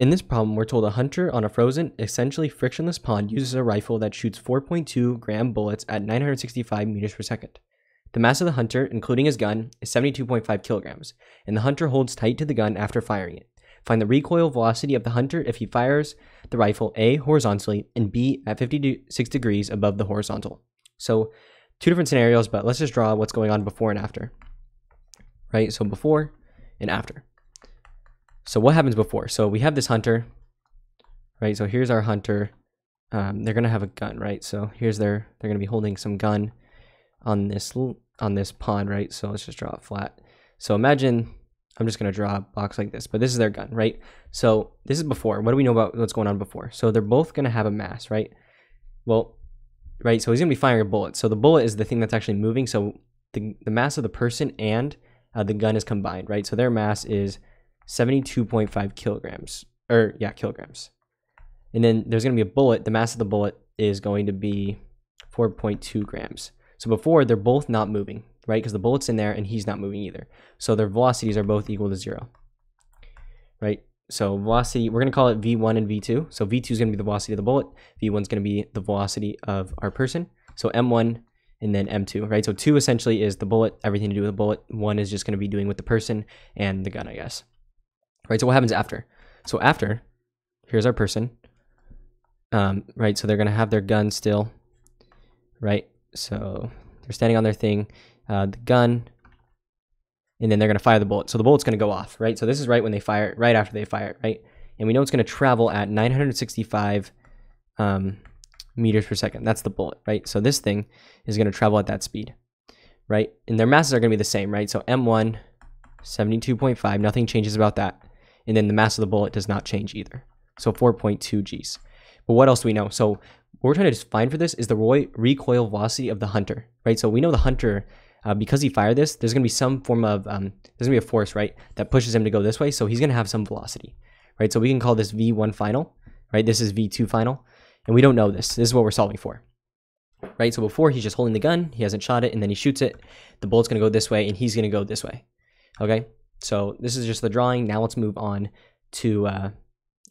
In this problem, we're told a hunter on a frozen, essentially frictionless pond uses a rifle that shoots 4.2 gram bullets at 965 meters per second. The mass of the hunter, including his gun, is 72.5 kilograms, and the hunter holds tight to the gun after firing it. Find the recoil velocity of the hunter if he fires the rifle A horizontally and B at 56 degrees above the horizontal. So, two different scenarios, but let's just draw what's going on before and after. Right? So, before and after. So what happens before? So we have this hunter, right? So here's our hunter. Um, they're gonna have a gun, right? So here's their they're gonna be holding some gun on this on this pond, right? So let's just draw it flat. So imagine I'm just gonna draw a box like this, but this is their gun, right? So this is before. What do we know about what's going on before? So they're both gonna have a mass, right? Well, right. So he's gonna be firing a bullet. So the bullet is the thing that's actually moving. So the the mass of the person and uh, the gun is combined, right? So their mass is 72.5 kilograms, or yeah, kilograms. And then there's going to be a bullet. The mass of the bullet is going to be 4.2 grams. So before, they're both not moving, right? Because the bullet's in there and he's not moving either. So their velocities are both equal to zero, right? So velocity, we're going to call it V1 and V2. So V2 is going to be the velocity of the bullet. V1 is going to be the velocity of our person. So M1 and then M2, right? So 2 essentially is the bullet, everything to do with the bullet. 1 is just going to be doing with the person and the gun, I guess right? So what happens after? So after, here's our person, um, right? So they're gonna have their gun still, right? So they're standing on their thing, uh, the gun, and then they're gonna fire the bullet. So the bullet's gonna go off, right? So this is right when they fire right after they fire it, right? And we know it's gonna travel at 965 um, meters per second. That's the bullet, right? So this thing is gonna travel at that speed, right? And their masses are gonna be the same, right? So M1, 72.5, nothing changes about that and then the mass of the bullet does not change either. So 4.2 Gs. But what else do we know? So what we're trying to just find for this is the recoil velocity of the hunter, right? So we know the hunter, uh, because he fired this, there's going to be some form of, um, there's going to be a force, right, that pushes him to go this way. So he's going to have some velocity, right? So we can call this V1 final, right? This is V2 final. And we don't know this. This is what we're solving for, right? So before he's just holding the gun, he hasn't shot it, and then he shoots it. The bullet's going to go this way, and he's going to go this way, okay? So this is just the drawing. Now let's move on to, uh,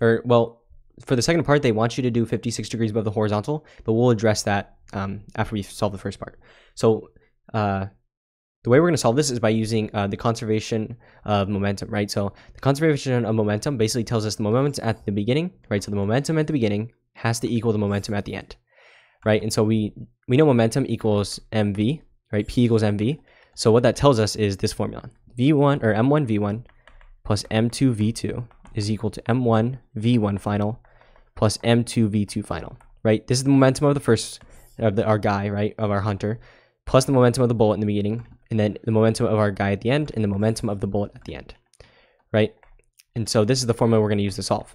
or well, for the second part, they want you to do 56 degrees above the horizontal, but we'll address that um, after we solve the first part. So uh, the way we're going to solve this is by using uh, the conservation of momentum, right? So the conservation of momentum basically tells us the momentum at the beginning, right? So the momentum at the beginning has to equal the momentum at the end, right? And so we we know momentum equals mv, right? P equals mv. So what that tells us is this formula. V1 or M1 V1 plus M2 V2 is equal to M1 V1 final plus M2 V2 final, right? This is the momentum of the first of the, our guy, right, of our hunter, plus the momentum of the bullet in the beginning, and then the momentum of our guy at the end, and the momentum of the bullet at the end, right? And so this is the formula we're going to use to solve,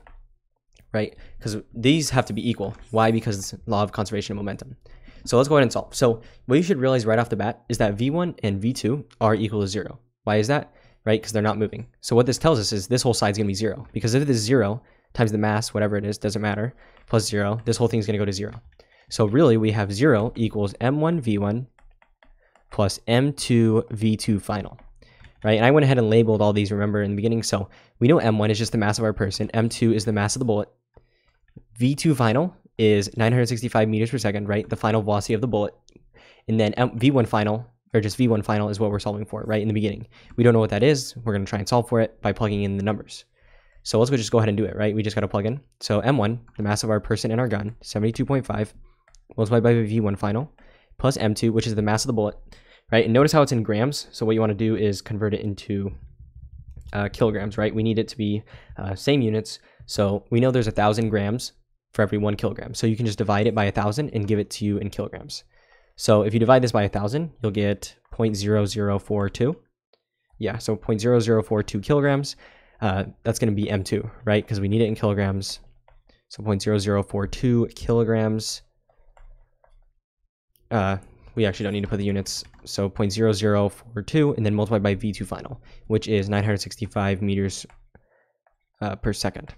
right? Because these have to be equal. Why? Because it's law of conservation of momentum. So let's go ahead and solve. So what you should realize right off the bat is that V1 and V2 are equal to zero. Why is that? Right? Because they're not moving. So what this tells us is this whole side is going to be zero. Because if it is zero times the mass, whatever it is, doesn't matter, plus zero, this whole thing is going to go to zero. So really we have zero equals m1 v1 plus m2 v2 final. Right? And I went ahead and labeled all these, remember, in the beginning. So we know m1 is just the mass of our person. m2 is the mass of the bullet. v2 final is 965 meters per second, right? The final velocity of the bullet. And then M v1 final or just v1 final is what we're solving for right in the beginning. We don't know what that is. We're going to try and solve for it by plugging in the numbers. So let's just go ahead and do it, right? We just got to plug in. So M1, the mass of our person and our gun, 72.5, multiplied by V1 final, plus M2, which is the mass of the bullet, right? And notice how it's in grams. So what you want to do is convert it into uh, kilograms, right? We need it to be uh, same units. So we know there's a thousand grams for every one kilogram. So you can just divide it by a thousand and give it to you in kilograms. So if you divide this by 1,000, you'll get 0.0042. Yeah, so 0.0042 kilograms. Uh, that's going to be M2, right? Because we need it in kilograms. So 0.0042 kilograms. Uh, we actually don't need to put the units. So 0.0042 and then multiply by V2 final, which is 965 meters uh, per second.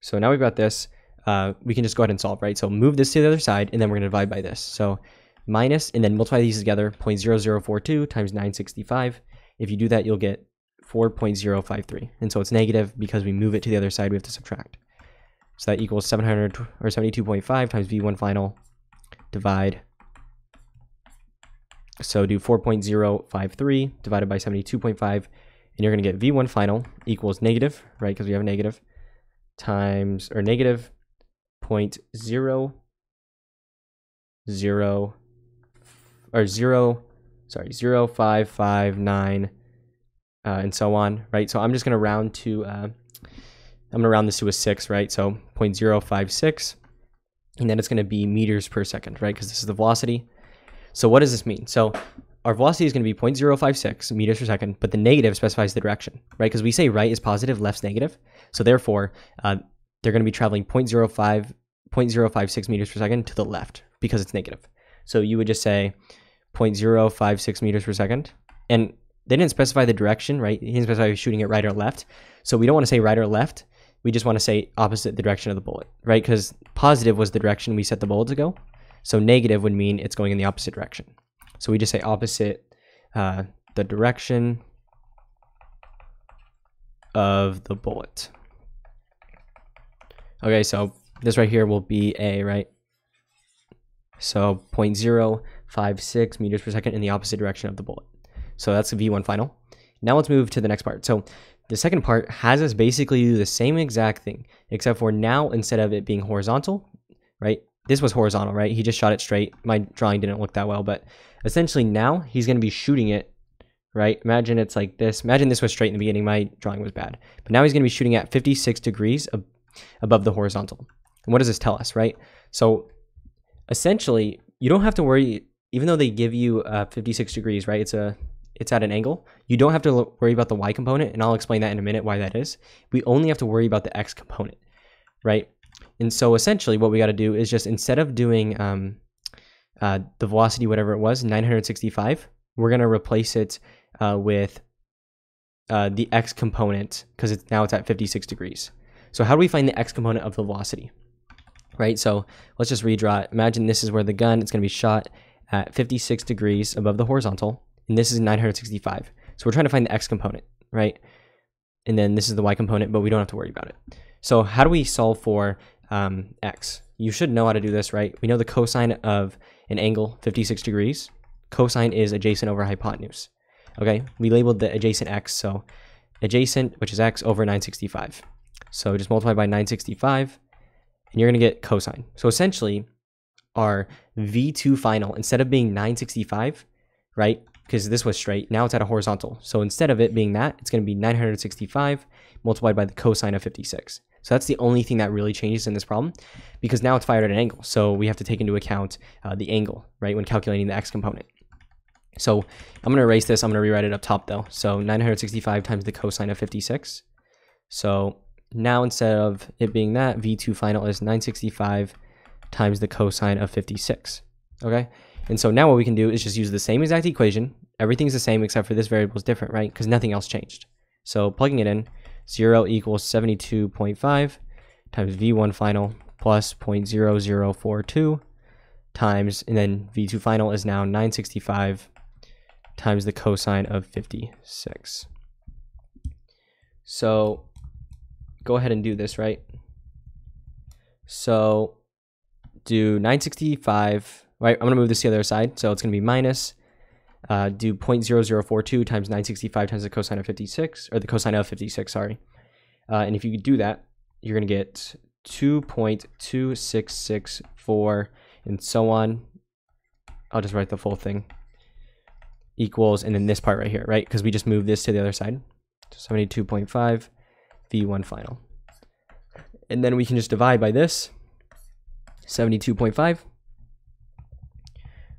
So now we've got this. Uh, we can just go ahead and solve, right? So move this to the other side, and then we're going to divide by this. So minus, and then multiply these together, 0.0042 times 965. If you do that, you'll get 4.053. And so it's negative because we move it to the other side, we have to subtract. So that equals 700 or 72.5 times V1 final divide. So do 4.053 divided by 72.5, and you're going to get V1 final equals negative, right? Because we have a negative times or negative 0.0 0 or 0 sorry 0 5 5 9 uh, and so on right? So i'm just going to round to uh, i'm to round this to a 6 right? So 0.056 and then it's going to be meters per second right? Because this is the velocity. So what does this mean? So our velocity is going to be 0.056 meters per second but the negative specifies the direction right? Because we say right is positive left's negative. So therefore uh, they're going to be traveling 0 0.05 0.056 meters per second to the left because it's negative. So you would just say 0.056 meters per second. And they didn't specify the direction, right? He didn't specify shooting it right or left. So we don't want to say right or left. We just want to say opposite the direction of the bullet, right? Because positive was the direction we set the bullet to go. So negative would mean it's going in the opposite direction. So we just say opposite uh, the direction of the bullet. Okay, so this right here will be A, right? So 0.056 meters per second in the opposite direction of the bullet. So that's the V1 final. Now let's move to the next part. So the second part has us basically do the same exact thing, except for now, instead of it being horizontal, right? This was horizontal, right? He just shot it straight. My drawing didn't look that well, but essentially now he's going to be shooting it, right? Imagine it's like this. Imagine this was straight in the beginning. My drawing was bad. But now he's going to be shooting at 56 degrees above the horizontal. And what does this tell us, right? So essentially, you don't have to worry, even though they give you uh, 56 degrees, right? It's a it's at an angle. You don't have to worry about the y component, and I'll explain that in a minute why that is. We only have to worry about the x component, right? And so essentially, what we got to do is just instead of doing um, uh, the velocity, whatever it was, 965, we're gonna replace it uh, with uh, the x component because it's now it's at 56 degrees. So how do we find the x component of the velocity? Right? So let's just redraw it. Imagine this is where the gun going to be shot at 56 degrees above the horizontal, and this is 965. So we're trying to find the x component, right? And then this is the y component, but we don't have to worry about it. So how do we solve for um, x? You should know how to do this, right? We know the cosine of an angle 56 degrees. Cosine is adjacent over hypotenuse. Okay, we labeled the adjacent x, so adjacent, which is x, over 965. So just multiply by 965 and you're going to get cosine. So essentially, our V2 final, instead of being 965, right, because this was straight, now it's at a horizontal. So instead of it being that, it's going to be 965 multiplied by the cosine of 56. So that's the only thing that really changes in this problem because now it's fired at an angle. So we have to take into account uh, the angle, right, when calculating the x component. So I'm going to erase this. I'm going to rewrite it up top though. So 965 times the cosine of 56. So now instead of it being that, V2 final is 965 times the cosine of 56. Okay? And so now what we can do is just use the same exact equation. Everything's the same except for this variable is different, right? Because nothing else changed. So plugging it in, 0 equals 72.5 times V1 final plus 0.0042 times, and then V2 final is now 965 times the cosine of 56. So go ahead and do this, right? So do 965, right? I'm going to move this to the other side. So it's going to be minus, uh, do 0.0042 times 965 times the cosine of 56, or the cosine of 56, sorry. Uh, and if you do that, you're going to get 2.2664 and so on. I'll just write the full thing equals, and then this part right here, right? Because we just moved this to the other side. So 72.5 V1 final. And then we can just divide by this, 72.5,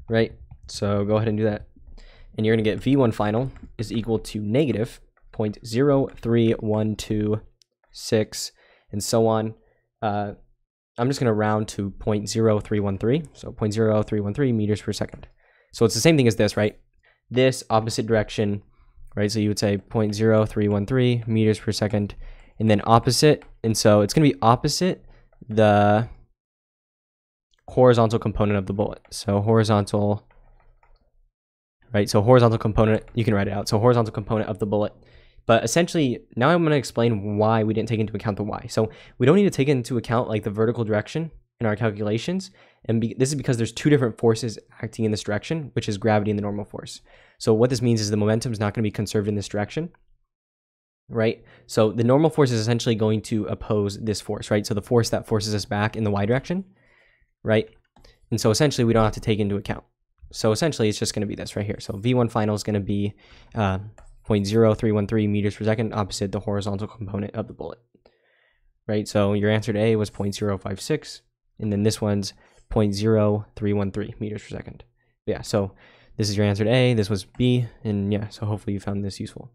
right? So go ahead and do that. And you're going to get V1 final is equal to negative 0.03126 and so on. Uh, I'm just going to round to 0.0313, so 0.0313 meters per second. So it's the same thing as this, right? This opposite direction, right? So you would say 0.0313 meters per second and then opposite. And so it's going to be opposite the horizontal component of the bullet. So horizontal, right? So horizontal component, you can write it out. So horizontal component of the bullet But essentially, now I'm going to explain why we didn't take into account the y. So we don't need to take into account like the vertical direction in our calculations. And this is because there's two different forces acting in this direction, which is gravity and the normal force. So what this means is the momentum is not going to be conserved in this direction, right? So the normal force is essentially going to oppose this force, right? So the force that forces us back in the y direction, right? And so essentially we don't have to take into account. So essentially it's just going to be this right here. So V1 final is going to be uh, 0.0313 meters per second opposite the horizontal component of the bullet, right? So your answer to A was 0.056, and then this one's 0.0313 meters per second. Yeah, so this is your answer to A, this was B, and yeah, so hopefully you found this useful.